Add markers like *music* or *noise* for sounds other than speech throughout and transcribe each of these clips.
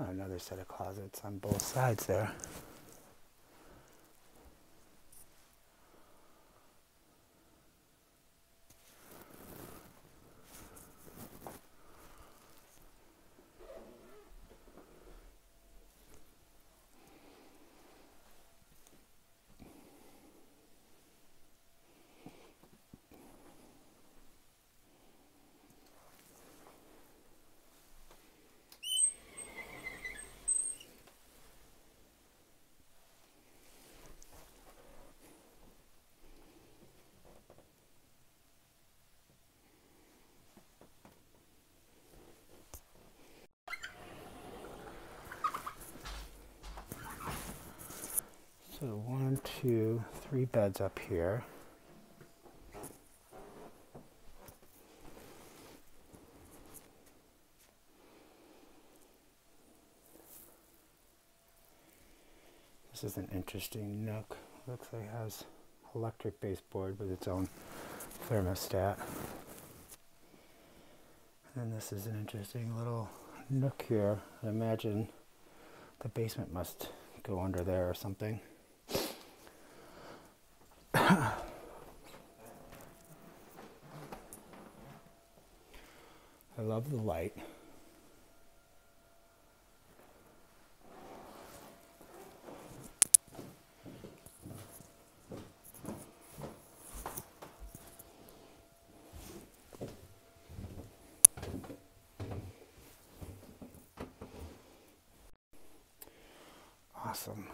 Oh, another set of closets on both sides there. So one, two, three beds up here. This is an interesting nook. Looks like it has electric baseboard with its own thermostat. And this is an interesting little nook here. I imagine the basement must go under there or something. *coughs* I love the light. Awesome.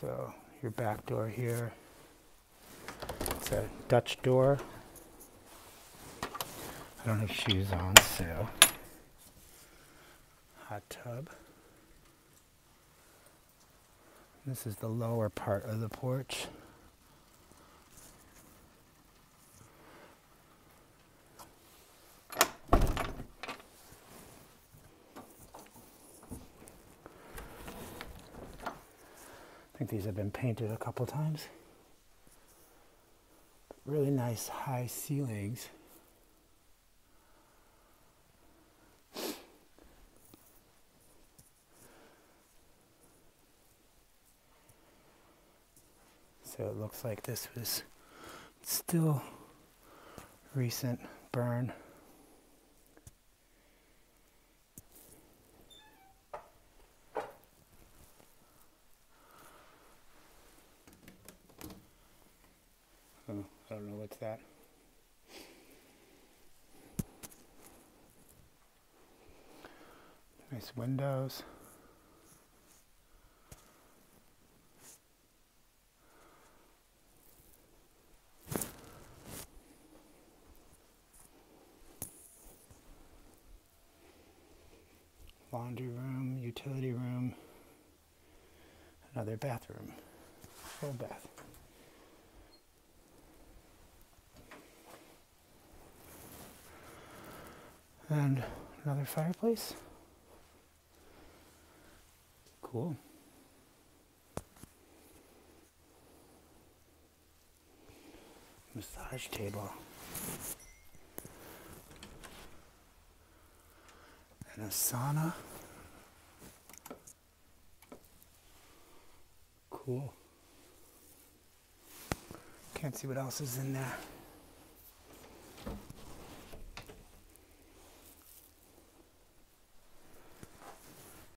So your back door here. It's a Dutch door. I don't have shoes on, so hot tub. This is the lower part of the porch. Think these have been painted a couple times. Really nice high ceilings. So it looks like this was still recent burn. Oh, I don't know what's that. Nice windows. Laundry room, utility room, another bathroom, full bath. And another fireplace. Cool. Massage table. And a sauna. Cool. Can't see what else is in there.